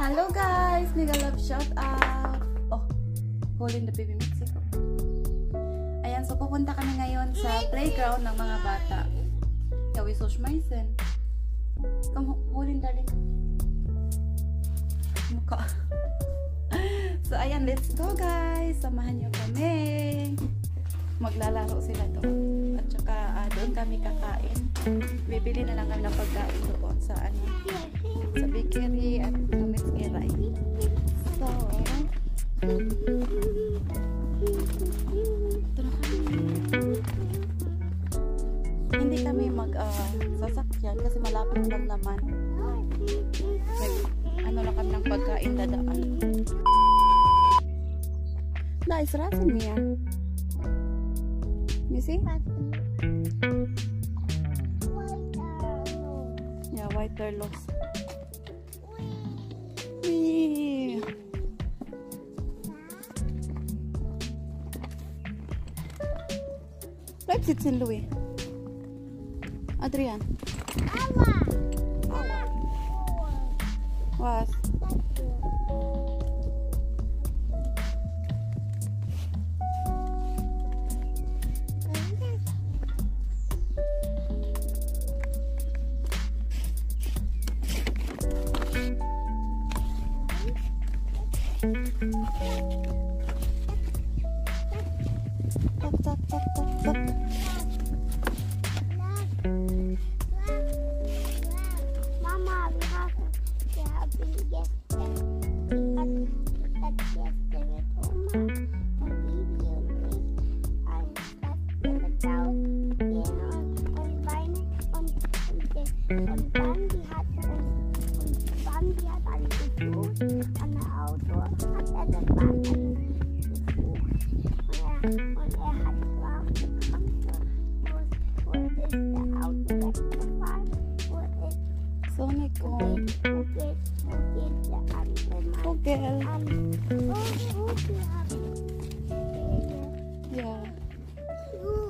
Hello guys, Mega Love shout out. Oh, holding the baby Mexico. Ayan, so pupunta kami ngayon sa playground ng mga bata. Ja, wie soll schmeißen? Komm, hol ihn, darling. Mukha. So, ayan, let's go guys. Samahan niyo kami. Maglalaro sila doon. At saka, ah, doon kami kakain. Bibili na lang kami ng pagkain doon sa ano, sa bakery at. So. Hindi kami mag ah, sasakyan kasi malapit lang naman. May, ano lang kami ng pagkain dadaan. Nice rasen mir. You see? Yeah, white turtles. Pepsi it, in Louis. Adrian. What? Tap, tap, tap, tap. Und Bambi hat und Bambi hat alles gesucht an der Auto hat er das Bambi gesucht und er und er hat gefragt, wo wo ist der Auto weggefahren? Wo ist Sonic und Wo geht, wo geht der andere Mann Vogel. an? Wo, wo wir haben Ja. Gut. Jack.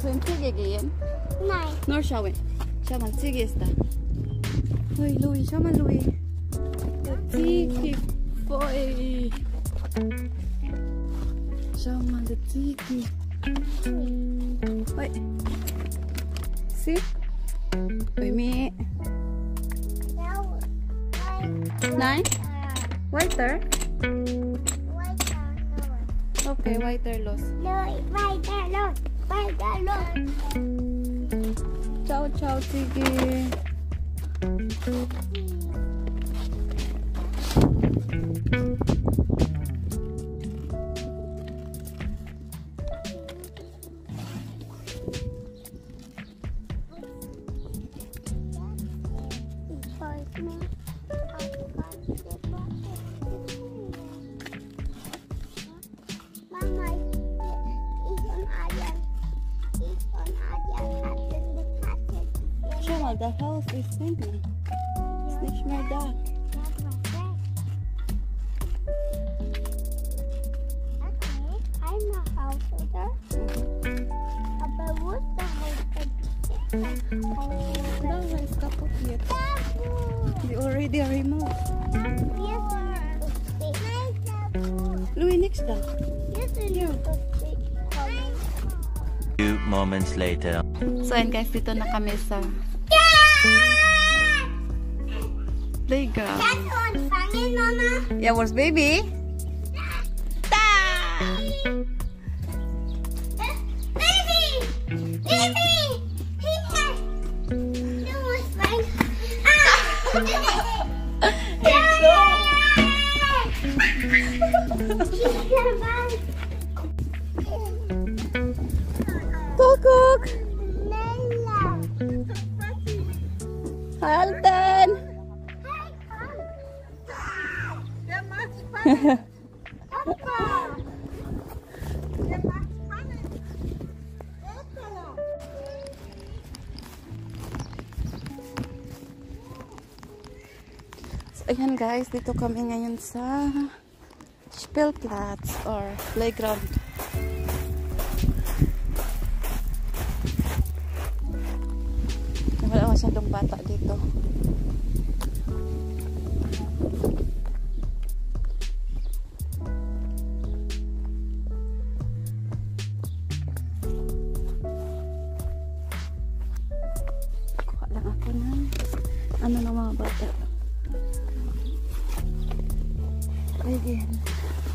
sind Ziege gehen? Nein. Nur schauen. Schau mal, Ziege ist da. Ui, Louis, schau mal, Louis. Der Ziege. Ui. Schau mal, der Ziege. Ui. See? Ui, mi. Nein? Weiter? Okay, weiter los. Weiter los, weiter los. Ciao, ciao, Ziggy. Kein Haus, oder? Aber wo ist der Haus? No, it's kaput yet. They already removed. Louis, next lang. Few moments later. So, ayan guys, dito na kami sa There you go. Yeah, was Baby? Da! Baby! Baby! Hier! Du Halten. So, ayan guys, dito kami ngayon sa Spielplatz or playground. Bata dito. Kuha lang ako ng ano ng mga bata. Again.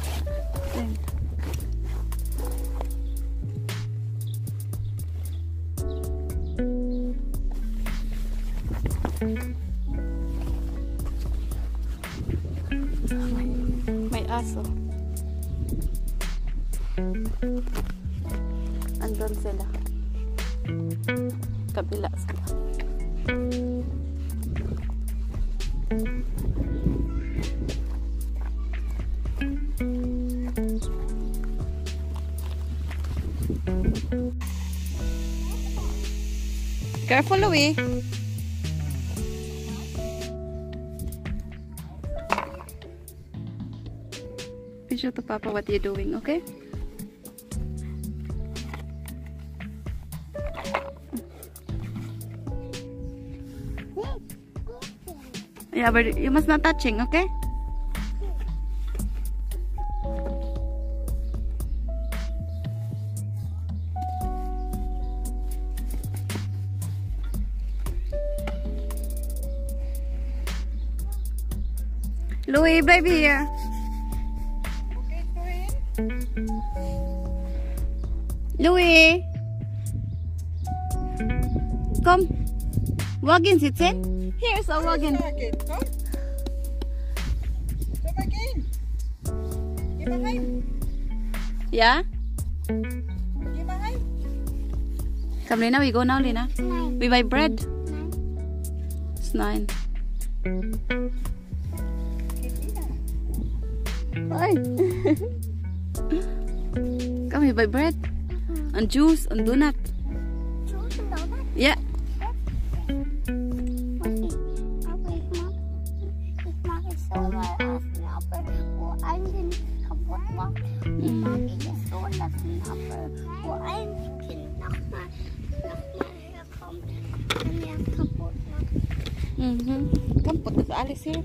May, may aso. Andun sila. Kabila sila. Careful, Louie. Sure to Papa what you're doing, okay? Yeah, but you must not touching, okay? Louis, baby here. Louis. come. Wagon sitzen. Hier ist ein Wagen. Come Soll mal gehen. Geh mal rein. Ja? Lena, we go now, Lena. Nine. We buy bread. Nine. It's nine. Bye. Come, here, buy bread. und Juice und Donut. Juice und Donut? Ja. Mhm. Kaputt ist alles hier.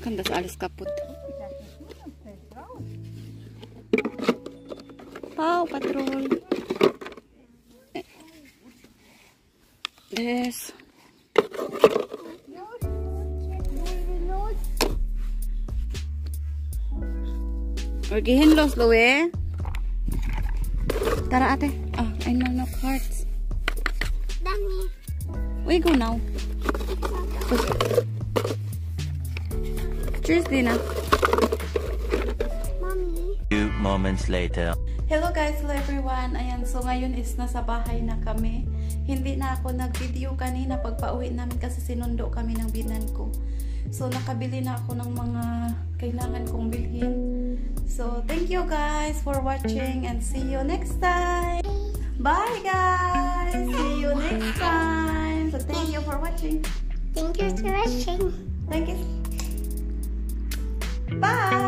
Kann das alles kaputt. Paw Patrol. Yes. We're gihin los, Louie. Tara ate. Ah, I know no cards. Dani, We go now. Cheers, Dina. Mommy. Few moments later. Hello guys, hello everyone. Ayan, so ngayon is nasa bahay na kami. Hindi na ako nag-video kanina pagpa-uwi namin kasi sinundo kami ng binan ko. So nakabili na ako ng mga kailangan kong bilhin. So thank you guys for watching and see you next time. Bye guys! See you next time. So thank you for watching. Thank you for watching. Thank you. Bye!